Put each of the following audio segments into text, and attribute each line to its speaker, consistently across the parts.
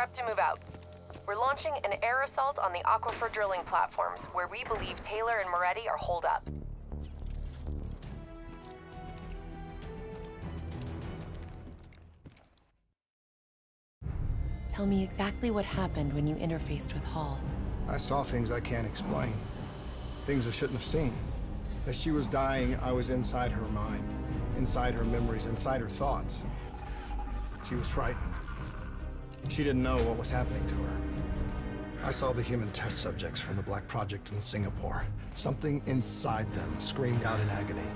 Speaker 1: prep to move out. We're launching an air assault on the aquifer drilling platforms, where we believe Taylor and Maretti are holed up. Tell me exactly what happened when you interfaced with Hall.
Speaker 2: I saw things I can't explain. Things I shouldn't have seen. As she was dying, I was inside her mind, inside her memories, inside her thoughts. She was frightened. She didn't know what was happening to her. I saw the human test subjects from the Black Project in Singapore. Something inside them screamed out in agony.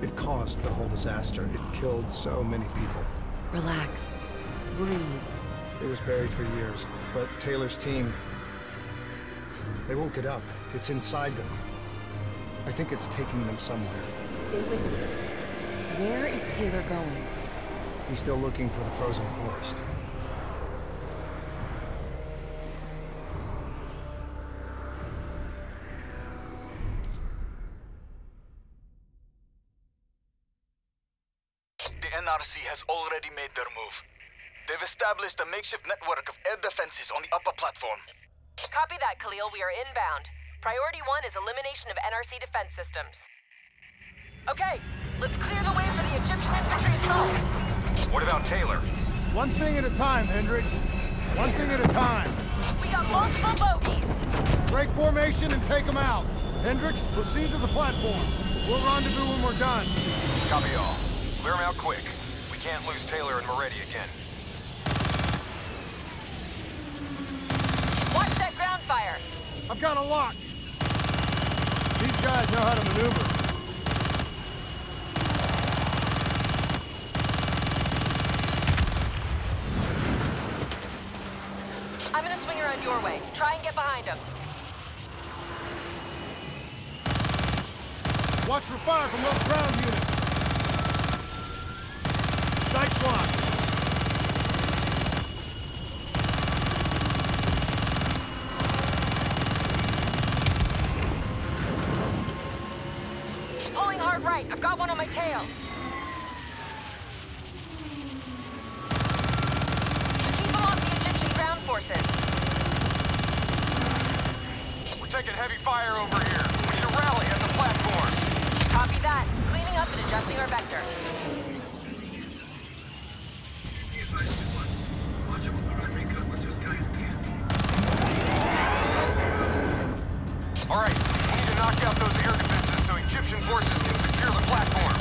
Speaker 2: It caused the whole disaster. It killed so many people.
Speaker 1: Relax. Breathe.
Speaker 2: It was buried for years, but Taylor's team... They won't get up. It's inside them. I think it's taking them somewhere.
Speaker 1: Stay with me. Where is Taylor going?
Speaker 2: He's still looking for the frozen forest.
Speaker 3: The has already made their move. They've established a makeshift network of air defenses on the upper platform.
Speaker 1: Copy that, Khalil. We are inbound. Priority one is elimination of NRC defense systems. Okay, let's clear the way for the Egyptian infantry assault.
Speaker 3: What about Taylor?
Speaker 2: One thing at a time, Hendricks. One thing at a time.
Speaker 1: We got multiple bogeys.
Speaker 2: Break formation and take them out. Hendricks, proceed to the platform. We'll rendezvous when we're done.
Speaker 3: Copy all. Clear them out quick. We can't lose Taylor and Maretti again.
Speaker 1: Watch that ground fire.
Speaker 2: I've got a lock. These guys know how to maneuver.
Speaker 1: I'm gonna swing around your way. Try and get behind them.
Speaker 2: Watch for fire from those ground units. Sights locked.
Speaker 1: Pulling hard right. I've got one on my tail.
Speaker 3: All right, we need to knock out those air defenses so Egyptian forces can secure the platform.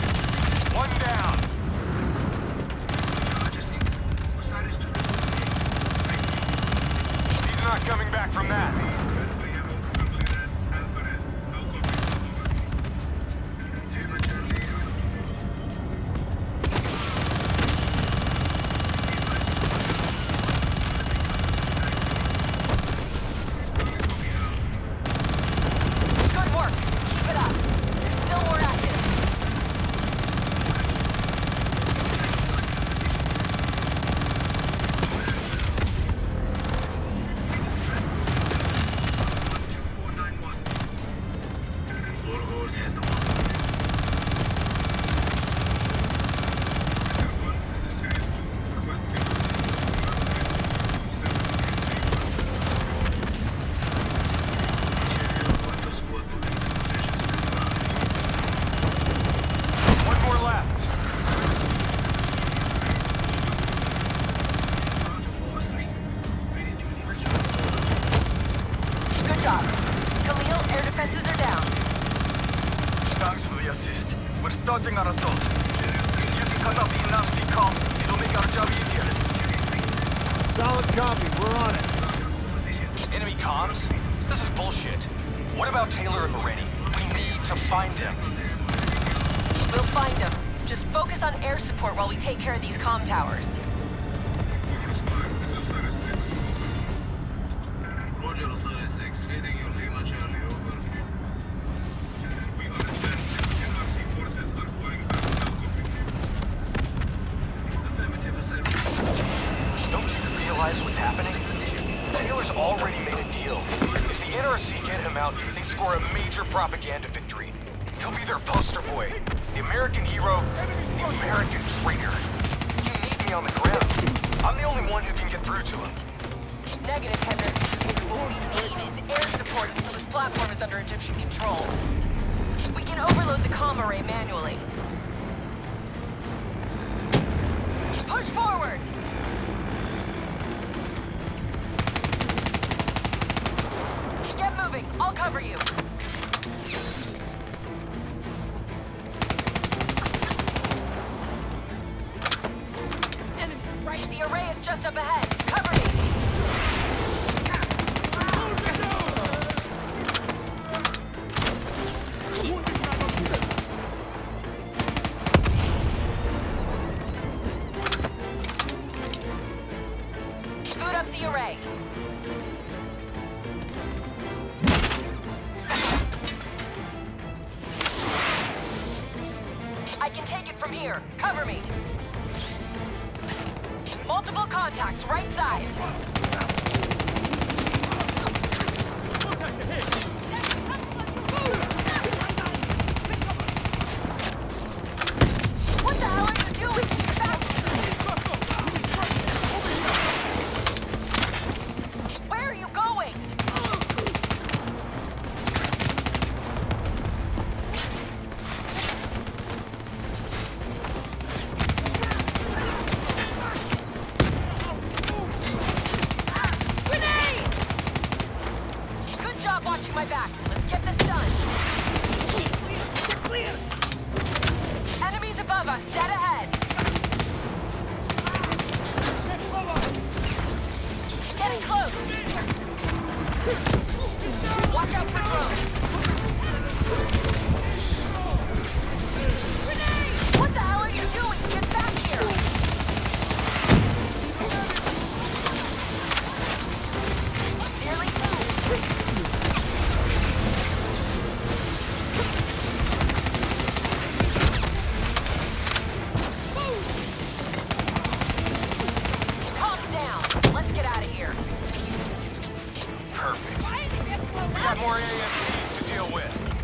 Speaker 3: One down.
Speaker 1: Under Egyptian control. We can overload the comm array manually. Push forward! Get moving. I'll cover you.
Speaker 3: more ASPs to deal with.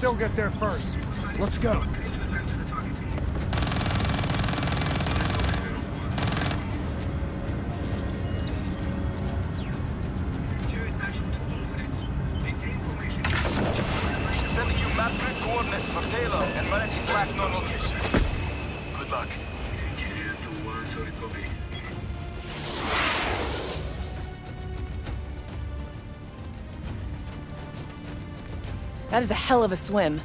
Speaker 2: Still get there first. Let's go.
Speaker 1: That is a hell of a swim.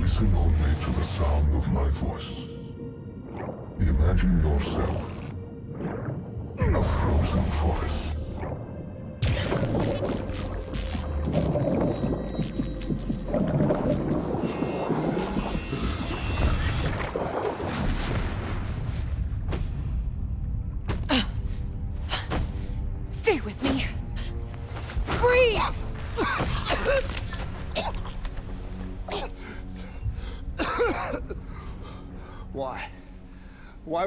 Speaker 4: Listen only to the sound of my voice. Imagine yourself in a frozen forest.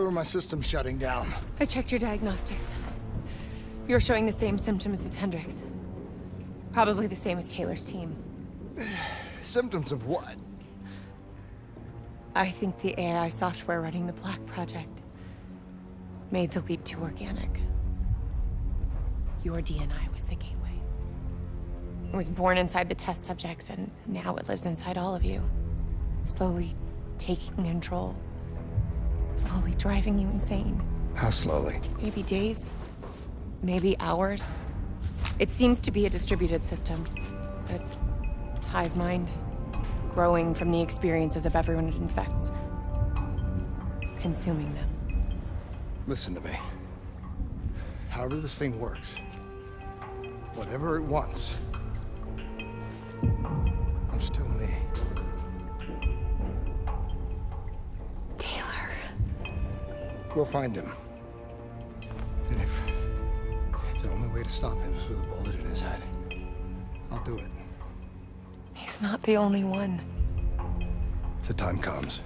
Speaker 2: Were my systems shutting down?
Speaker 5: I checked your diagnostics. You're showing the same symptoms as Hendricks. Probably the same as Taylor's team.
Speaker 2: Symptoms of what?
Speaker 5: I think the AI software running the Black Project made the leap to organic. Your DNI was the gateway. It was born inside the test subjects, and now it lives inside all of you. Slowly taking control. Slowly driving you insane.
Speaker 2: How slowly?
Speaker 5: Maybe days, maybe hours. It seems to be a distributed system. A hive mind, growing from the experiences of everyone it infects, consuming them.
Speaker 2: Listen to me. However this thing works, whatever it wants, We'll find him. And if, if the only way to stop him is with a bullet in his head, I'll do it.
Speaker 5: He's not the only one.
Speaker 2: If the time comes,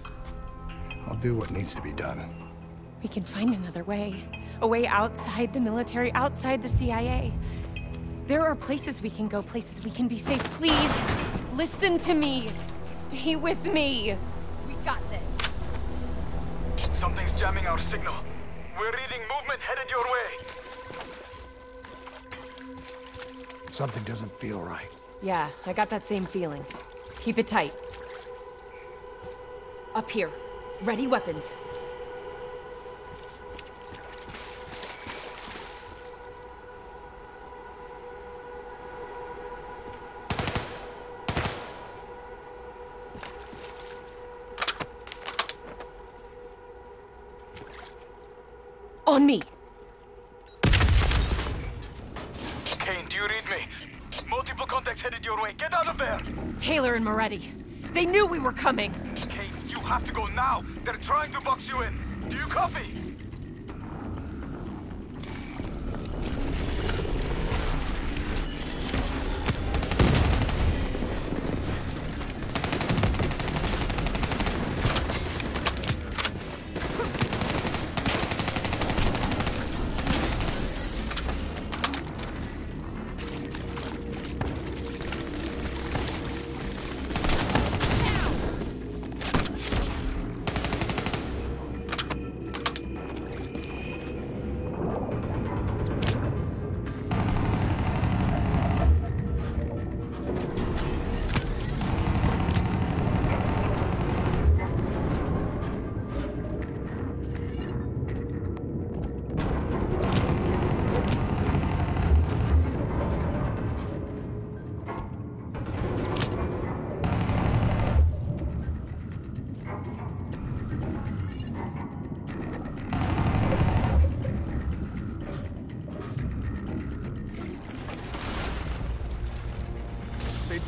Speaker 2: I'll do what needs to be done.
Speaker 5: We can find another way. A way outside the military, outside the CIA. There are places we can go, places we can be safe. Please, listen to me. Stay with me.
Speaker 3: Jamming our signal. We're reading movement headed your way.
Speaker 2: Something doesn't feel right.
Speaker 1: Yeah, I got that same feeling. Keep it tight. Up here. Ready weapons.
Speaker 6: Trying to box you in. Do you copy?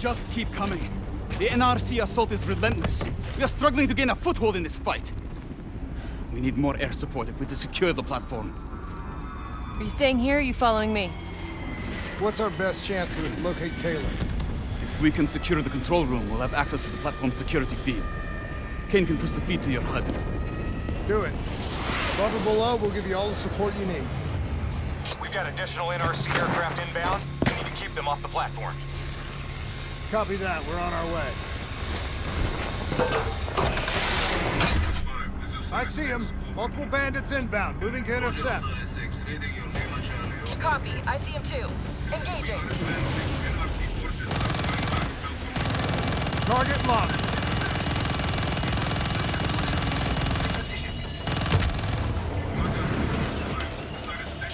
Speaker 7: Just keep coming. The NRC assault is relentless. We are struggling to gain a foothold in this fight. We need more air support if we're to secure the platform.
Speaker 1: Are you staying here or are you following me?
Speaker 2: What's our best chance to locate Taylor?
Speaker 7: If we can secure the control room, we'll have access to the platform's security feed. Kane can push the feed to your HUD.
Speaker 2: Do it. Above or below, we'll give you all the support you need.
Speaker 6: We've got additional NRC aircraft inbound. We need to keep them off the platform.
Speaker 2: Copy that. We're on our way. I see him. Multiple bandits inbound, moving to intercept.
Speaker 3: Solid 6, reading your Lima Charlie.
Speaker 8: Copy. I see him too. Engaging.
Speaker 3: NRC forces are going back.
Speaker 2: Target locked.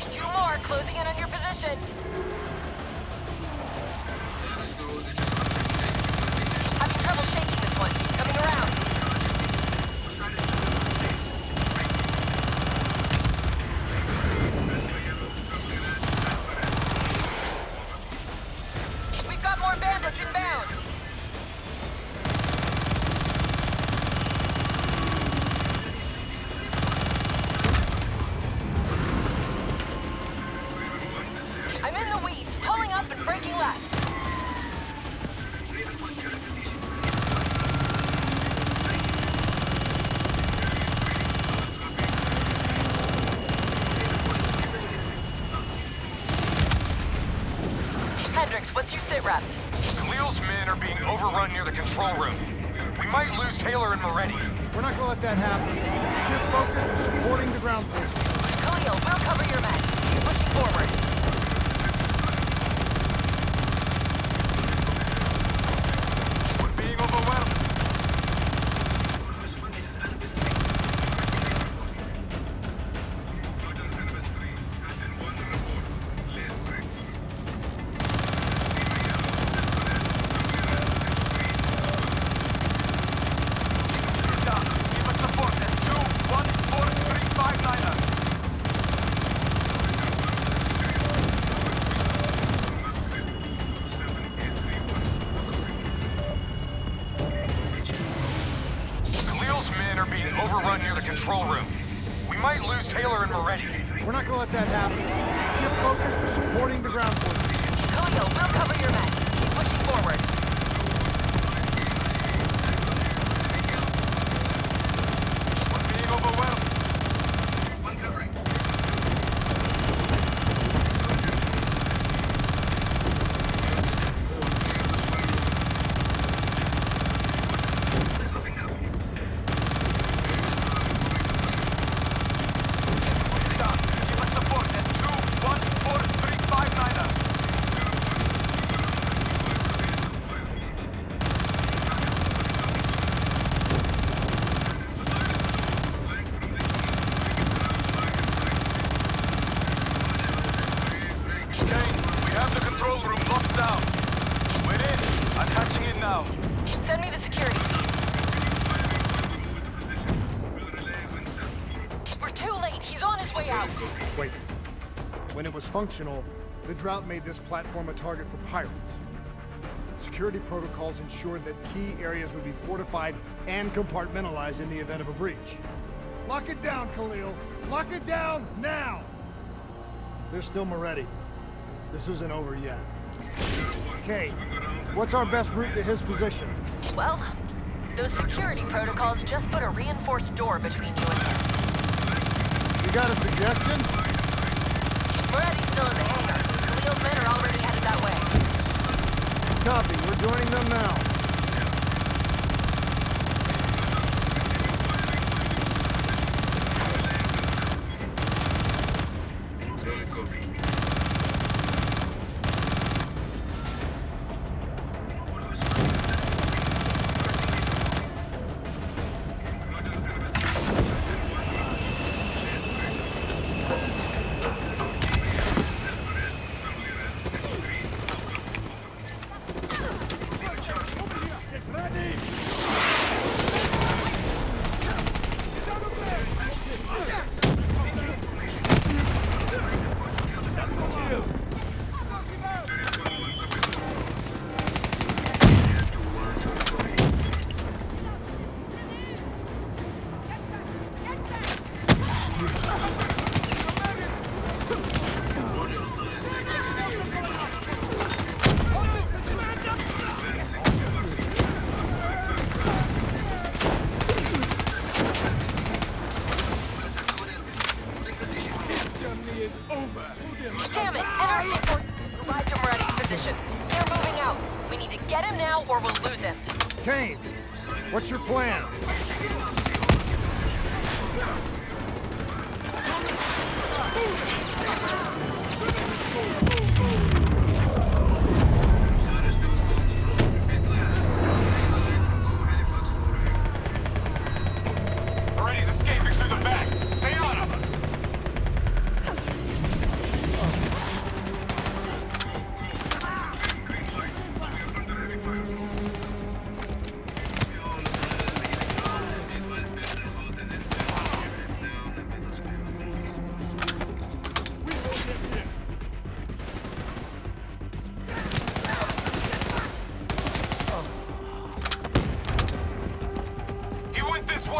Speaker 8: Two more closing in on your position. Rep?
Speaker 6: Khalil's men are being overrun near the control room. We might lose Taylor and Maretti.
Speaker 2: We're not gonna let that happen. Shift focus to supporting the ground forces.
Speaker 8: Khalil, we'll cover your men. Pushing forward.
Speaker 2: Functional, the drought made this platform a target for pirates. Security protocols ensured that key areas would be fortified and compartmentalized in the event of a breach. Lock it down, Khalil! Lock it down, now! There's still Maretti. This isn't over yet. Kane, what's our best route to his position?
Speaker 1: Well, those security protocols just put a reinforced door between you and him.
Speaker 2: You got a suggestion?
Speaker 1: Maretti's still in the hangar. Khalil's men are already headed that way.
Speaker 2: Copy, we're joining them now.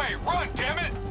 Speaker 3: Went this way. Run, damn it!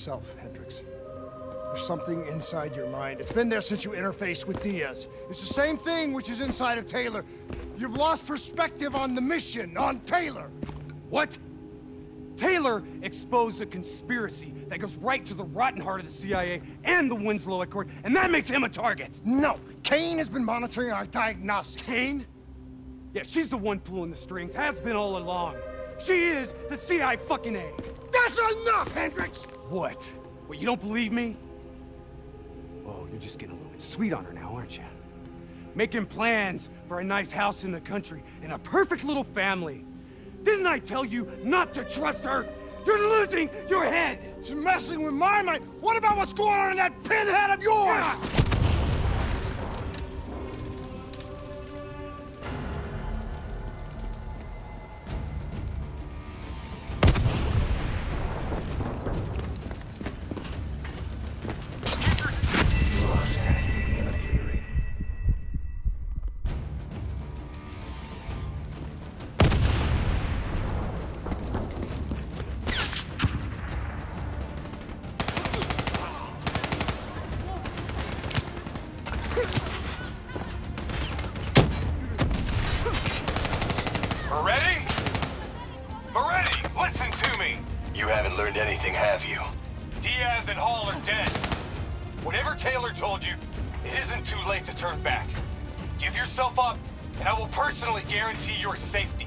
Speaker 2: Yourself, Hendricks. There's something inside your mind. It's been there since you interfaced with Diaz. It's the same thing which is inside of Taylor. You've lost perspective on the mission, on Taylor.
Speaker 9: What? Taylor exposed a conspiracy that goes right to the rotten heart of the CIA and the Winslow Accord, and that makes him a target.
Speaker 2: No, Kane has been monitoring our diagnostics.
Speaker 9: Kane? Yeah, she's the one pulling the strings, has been all along. She is the CIA fucking A.
Speaker 2: That's enough, Hendricks!
Speaker 9: What? What, you don't believe me? Oh, you're just getting a little bit sweet on her now, aren't you? Making plans for a nice house in the country and a perfect little family. Didn't I tell you not to trust her? You're losing your head!
Speaker 2: She's messing with my mind. What about what's going on in that pinhead of yours?
Speaker 3: Anything, have you?
Speaker 6: Diaz and Hall are dead. Whatever Taylor told you, it isn't too late to turn back. Give yourself up, and I will personally guarantee your safety.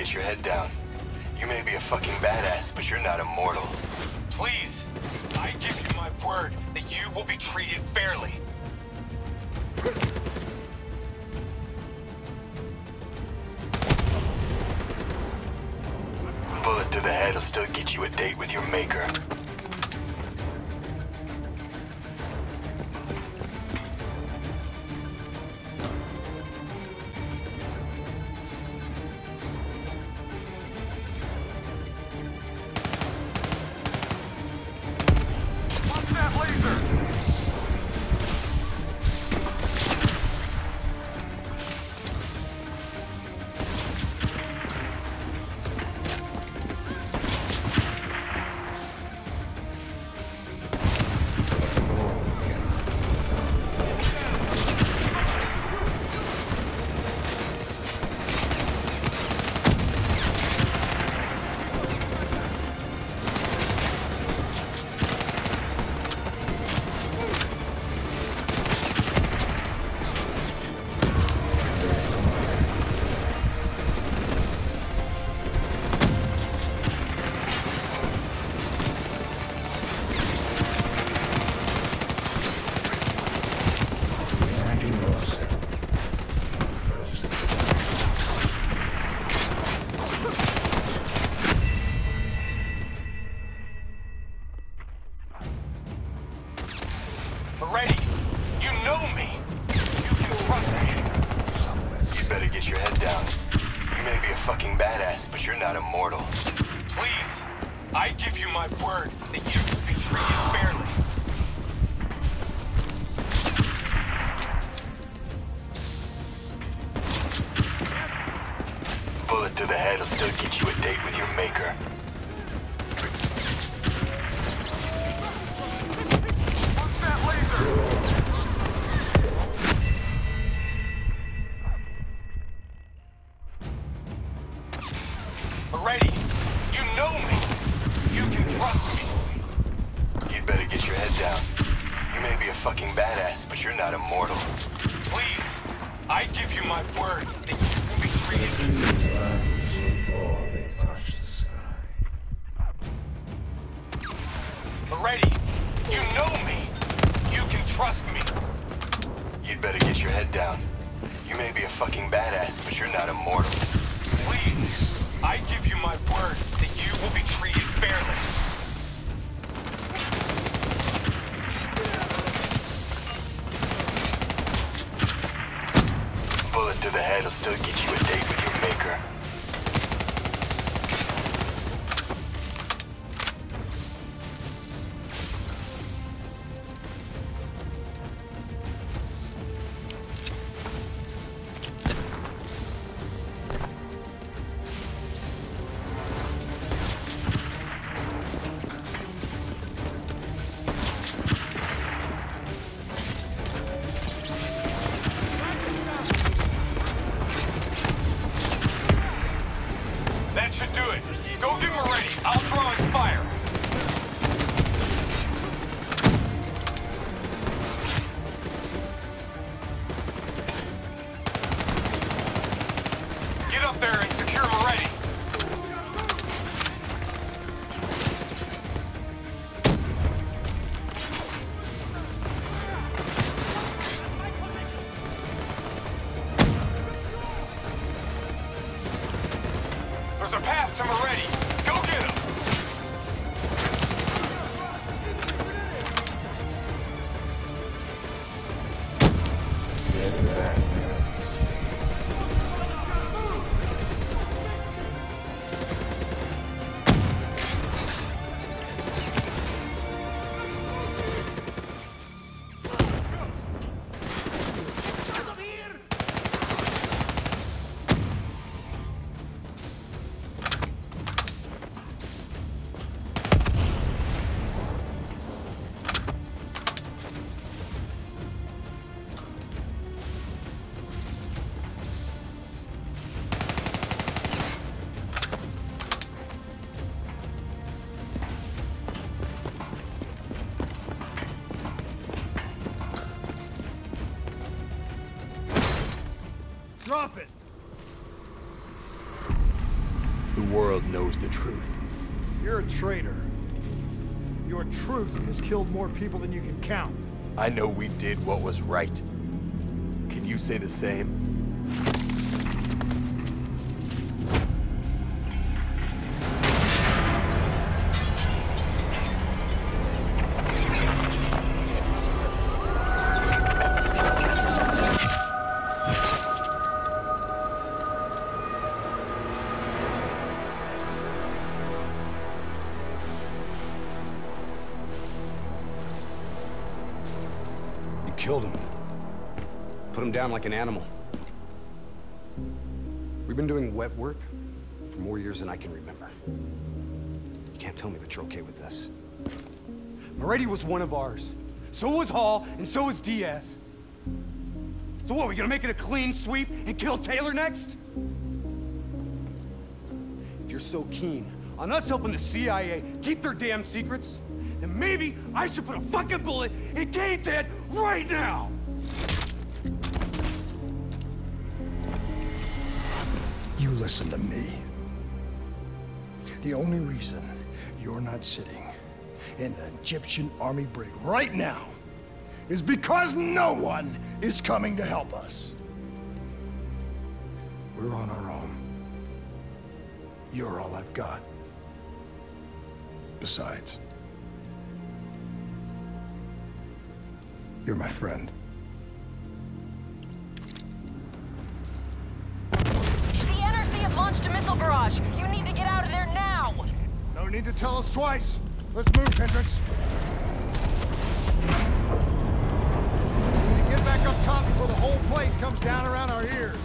Speaker 10: Get your head down. You may be a fucking badass, but you're not immortal.
Speaker 6: Please, I give you my word that you will be treated fairly.
Speaker 10: Bullet to the head will still get you a date with your maker. But you're not immortal.
Speaker 6: Please, I give you my word that you will be treated.
Speaker 10: Maretti, you
Speaker 6: know me. You can trust me.
Speaker 10: You'd better get your head down. You may be a fucking badass, but you're not immortal.
Speaker 6: Please, I give you my word that you will be treated fairly.
Speaker 10: To the head will still get you a date with your maker. Knows the truth.
Speaker 2: You're a traitor. Your truth has killed more people than you can count.
Speaker 10: I know we did what was right. Can you say the same?
Speaker 9: Down like an animal. We've been doing wet work for more years than I can remember. You can't tell me that you're okay with this. Maretti was one of ours. So was Hall, and so was Diaz. So what, we gonna make it a clean sweep and kill Taylor next? If you're so keen on us helping the CIA keep their damn secrets, then maybe I should put a fucking bullet in Kane's head right now!
Speaker 2: Listen to me. The only reason you're not sitting in an Egyptian army brig right now is because no one is coming to help us. We're on our own. You're all I've got. Besides, you're my friend.
Speaker 1: Launched a missile barrage. You need to get out of there now.
Speaker 2: No need to tell us twice. Let's move, Hendricks. We need to get back up top before the whole place comes down around our ears.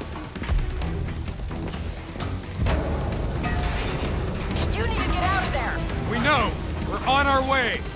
Speaker 1: You need to get out of there.
Speaker 9: We know! We're on our way! Keep moving! Hangars this way!